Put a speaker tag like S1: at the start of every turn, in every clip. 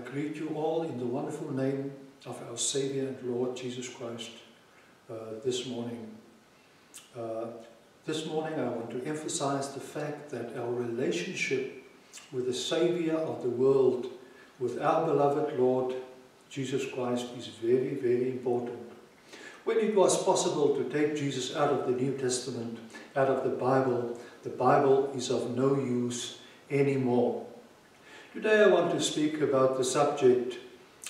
S1: I greet you all in the wonderful name of our Savior and Lord Jesus Christ uh, this morning. Uh, this morning I want to emphasize the fact that our relationship with the Savior of the world, with our beloved Lord Jesus Christ, is very, very important. When it was possible to take Jesus out of the New Testament, out of the Bible, the Bible is of no use anymore. Today I want to speak about the subject,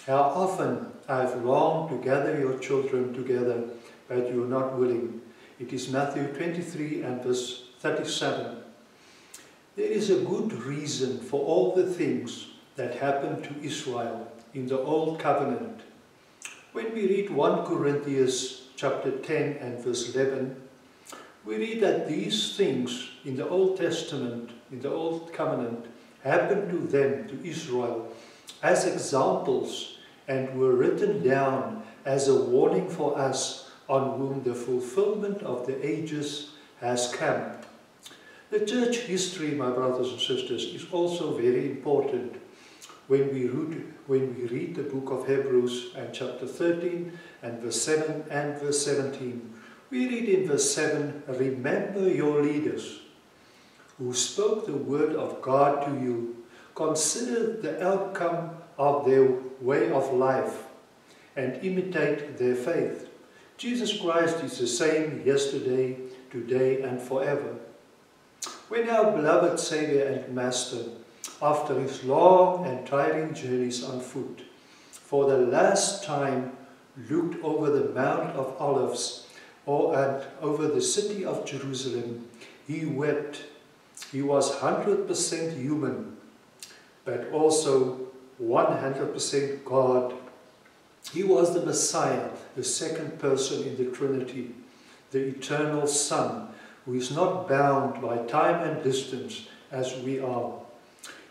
S1: how often I've longed to gather your children together, but you're not willing. It is Matthew 23 and verse 37. There is a good reason for all the things that happened to Israel in the Old Covenant. When we read 1 Corinthians chapter 10 and verse 11, we read that these things in the Old Testament, in the Old Covenant, happened to them, to Israel, as examples and were written down as a warning for us on whom the fulfillment of the ages has come. The church history, my brothers and sisters, is also very important when we read, when we read the book of Hebrews and chapter 13 and verse 7 and verse 17. We read in verse 7, Remember your leaders who spoke the word of God to you. Consider the outcome of their way of life and imitate their faith. Jesus Christ is the same yesterday, today and forever. When our beloved Saviour and Master, after his long and tiring journeys on foot, for the last time looked over the Mount of Olives or and over the city of Jerusalem, he wept. He was 100% human, but also 100% God. He was the Messiah, the second person in the Trinity, the eternal Son, who is not bound by time and distance as we are.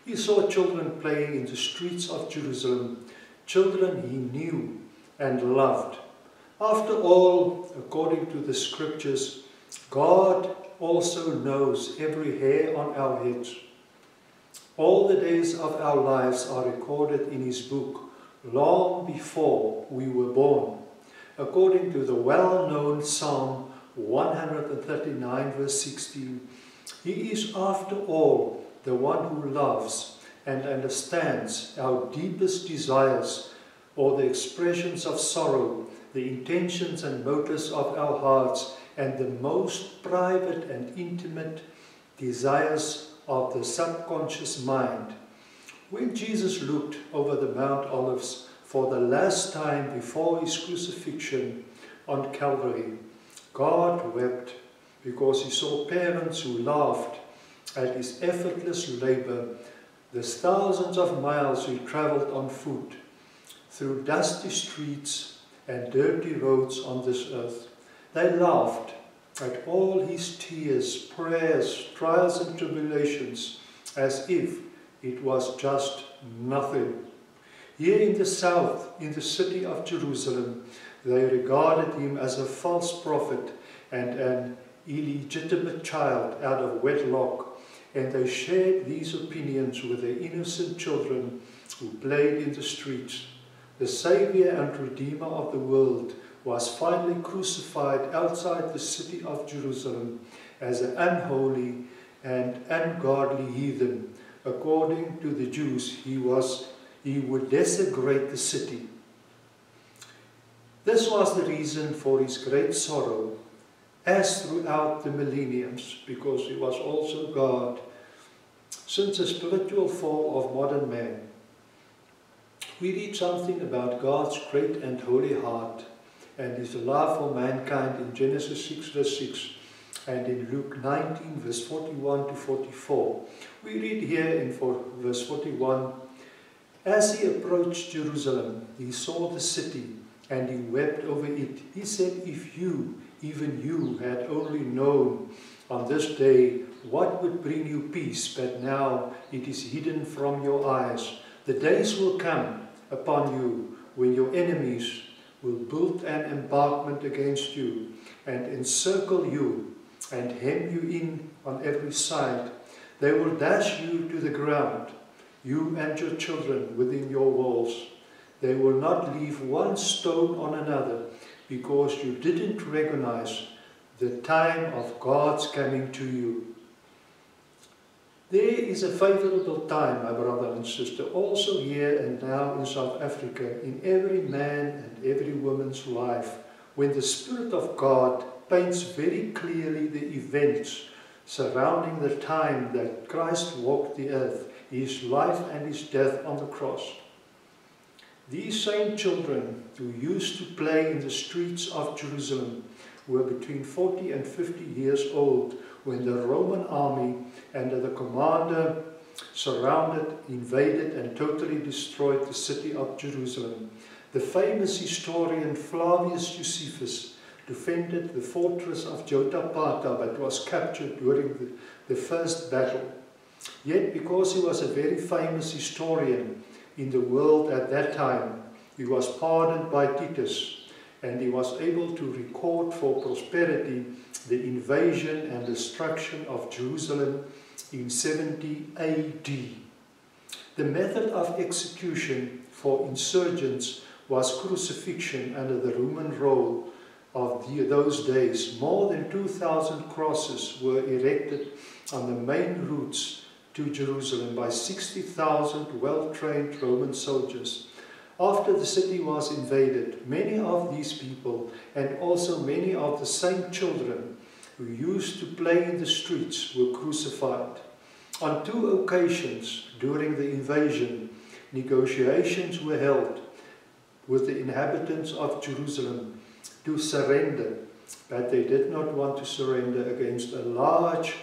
S1: He saw children playing in the streets of Jerusalem, children he knew and loved. After all, according to the scriptures, God also knows every hair on our head. All the days of our lives are recorded in his book long before we were born. According to the well-known Psalm 139 verse 16, he is after all the one who loves and understands our deepest desires or the expressions of sorrow, the intentions and motives of our hearts, and the most private and intimate desires of the subconscious mind. When Jesus looked over the Mount Olives for the last time before his crucifixion on Calvary, God wept because he saw parents who laughed at his effortless labor, the thousands of miles he traveled on foot, through dusty streets and dirty roads on this earth. They laughed at all his tears, prayers, trials and tribulations, as if it was just nothing. Here in the south, in the city of Jerusalem, they regarded him as a false prophet and an illegitimate child out of wedlock, and they shared these opinions with their innocent children who played in the streets. The Saviour and Redeemer of the world was finally crucified outside the city of Jerusalem as an unholy and ungodly heathen. According to the Jews, he, was, he would desecrate the city. This was the reason for his great sorrow, as throughout the millenniums, because he was also God. Since the spiritual fall of modern man, we read something about God's great and holy heart and his love for mankind in Genesis 6 verse 6 and in Luke 19 verse 41 to 44. We read here in verse 41, As he approached Jerusalem, he saw the city and he wept over it. He said, If you, even you, had only known on this day what would bring you peace, but now it is hidden from your eyes. The days will come upon you when your enemies will build an embankment against you and encircle you and hem you in on every side. They will dash you to the ground. you and your children within your walls. They will not leave one stone on another, because you didn't recognize the time of God's coming to you. There is a favorable time, my brother and sister, also here and now in South Africa, in every man and every woman's life, when the Spirit of God paints very clearly the events surrounding the time that Christ walked the earth, his life and his death on the cross. These same children who used to play in the streets of Jerusalem were between 40 and 50 years old when the Roman army under the commander surrounded, invaded and totally destroyed the city of Jerusalem. The famous historian Flavius Josephus defended the fortress of Jotapata but was captured during the, the first battle. Yet because he was a very famous historian in the world at that time, he was pardoned by Titus and he was able to record for prosperity the invasion and destruction of Jerusalem in 70 AD. The method of execution for insurgents was crucifixion under the Roman rule of the, those days. More than 2,000 crosses were erected on the main routes to Jerusalem by 60,000 well-trained Roman soldiers after the city was invaded, many of these people, and also many of the same children who used to play in the streets, were crucified. On two occasions during the invasion, negotiations were held with the inhabitants of Jerusalem to surrender, but they did not want to surrender against a large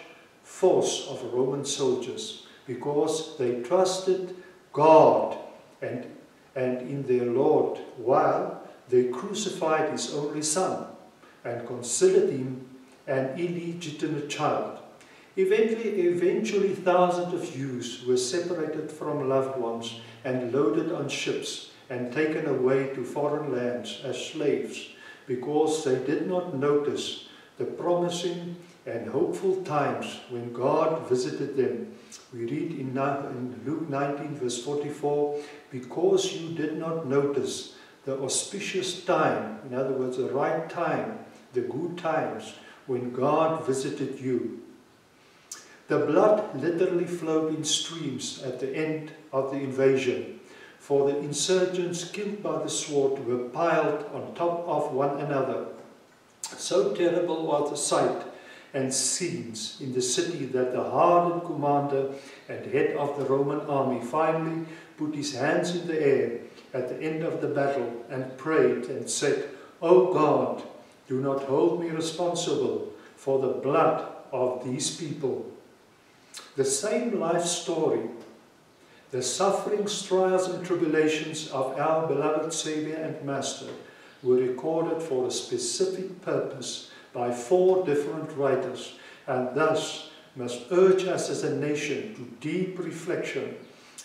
S1: force of Roman soldiers because they trusted God and and in their Lord, while they crucified his only son and considered him an illegitimate child. Eventually, eventually thousands of Jews were separated from loved ones and loaded on ships and taken away to foreign lands as slaves because they did not notice the promising and hopeful times when God visited them. We read in, Luke 19 verse 44, because you did not notice the auspicious time, in other words, the right time, the good times, when God visited you. The blood literally flowed in streams at the end of the invasion, for the insurgents killed by the sword were piled on top of one another. So terrible was the sight and scenes in the city that the hardened commander and head of the Roman army finally put his hands in the air at the end of the battle and prayed and said, O God, do not hold me responsible for the blood of these people. The same life story, the sufferings, trials and tribulations of our beloved Saviour and Master were recorded for a specific purpose by four different writers and thus must urge us as a nation to deep reflection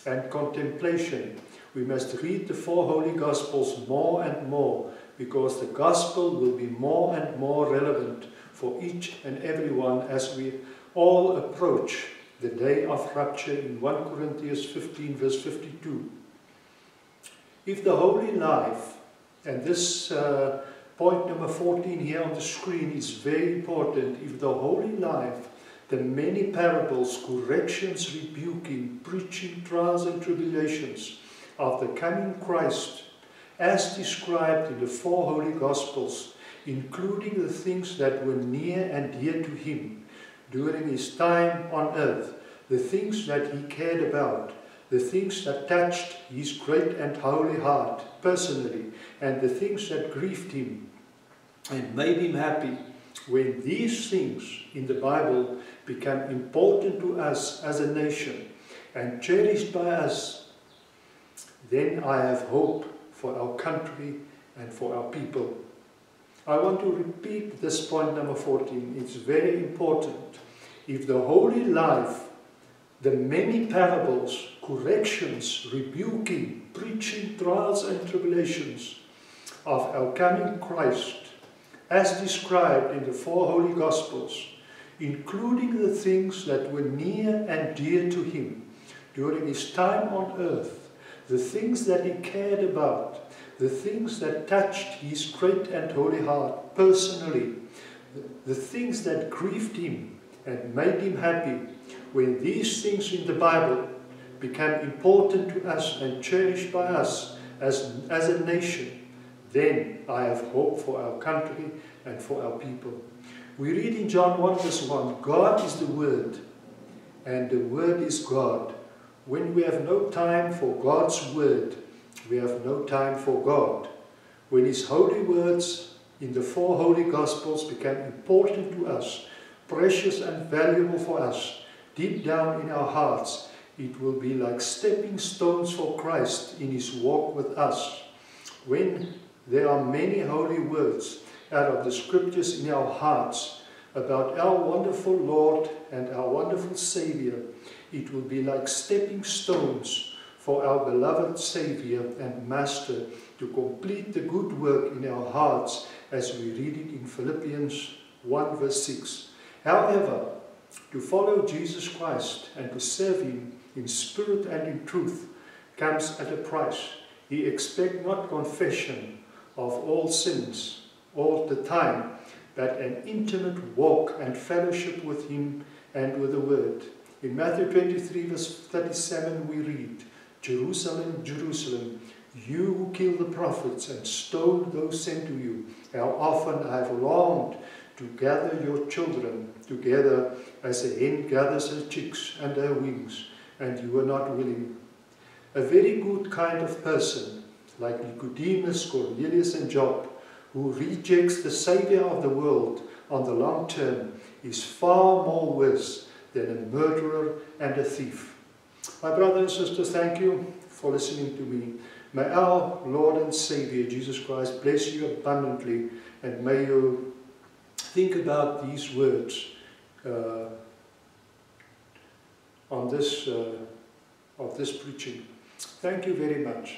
S1: and contemplation. We must read the four Holy Gospels more and more because the Gospel will be more and more relevant for each and every one as we all approach the day of rapture in 1 Corinthians 15 verse 52. If the holy life, and this uh, Point number 14 here on the screen is very important. If the holy life, the many parables, corrections, rebuking, preaching, trials and tribulations of the coming Christ, as described in the four holy Gospels, including the things that were near and dear to him during his time on earth, the things that he cared about, the things that touched his great and holy heart personally, and the things that grieved him and made him happy, when these things in the Bible become important to us as a nation and cherished by us, then I have hope for our country and for our people. I want to repeat this point number 14. It's very important. If the holy life the many parables, corrections, rebuking, preaching, trials and tribulations of our coming Christ, as described in the four holy Gospels, including the things that were near and dear to him, during his time on earth, the things that he cared about, the things that touched his great and holy heart personally, the things that grieved him and made him happy, when these things in the Bible become important to us and cherished by us as, as a nation, then I have hope for our country and for our people. We read in John 1 verse 1, God is the Word, and the Word is God. When we have no time for God's Word, we have no time for God. When His holy words in the four holy Gospels become important to us, precious and valuable for us, deep down in our hearts, it will be like stepping stones for Christ in His walk with us. When there are many holy words out of the scriptures in our hearts about our wonderful Lord and our wonderful Savior, it will be like stepping stones for our beloved Savior and Master to complete the good work in our hearts as we read it in Philippians 1 verse 6. However, to follow Jesus Christ and to serve Him in spirit and in truth comes at a price. He expects not confession of all sins all the time, but an intimate walk and fellowship with Him and with the Word. In Matthew 23, verse 37, we read, Jerusalem, Jerusalem, you who kill the prophets and stone those sent to you, how often I have longed to gather your children together as a hen gathers her chicks under her wings, and you were not willing. A very good kind of person, like Nicodemus, Cornelius, and Job, who rejects the Saviour of the world on the long term is far more worse than a murderer and a thief. My brothers and sisters, thank you for listening to me. May our Lord and Saviour, Jesus Christ, bless you abundantly and may you think about these words uh, on this, uh, of this preaching. Thank you very much